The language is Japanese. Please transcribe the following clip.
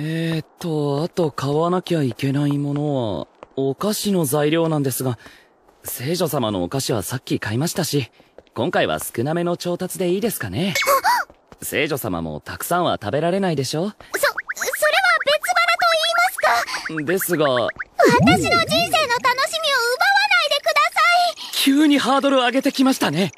えー、っと、あと買わなきゃいけないものは、お菓子の材料なんですが、聖女様のお菓子はさっき買いましたし、今回は少なめの調達でいいですかね。聖女様もたくさんは食べられないでしょ？そ、それは別腹と言いますかですが、私の人生の楽しみを奪わないでください急にハードル上げてきましたね。